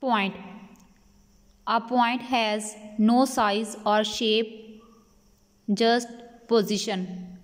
Point A point has no size or shape, just position.